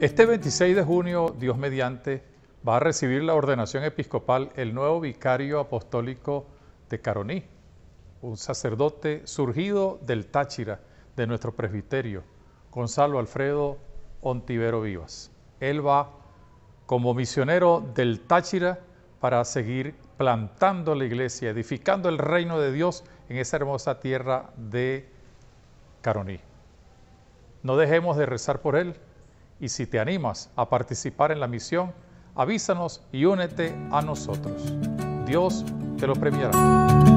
Este 26 de junio, Dios mediante, va a recibir la ordenación episcopal el nuevo vicario apostólico de Caroní, un sacerdote surgido del Táchira, de nuestro presbiterio, Gonzalo Alfredo Ontivero Vivas. Él va como misionero del Táchira para seguir plantando la iglesia, edificando el reino de Dios en esa hermosa tierra de Caroní. No dejemos de rezar por él y si te animas a participar en la misión, avísanos y únete a nosotros. Dios te lo premiará.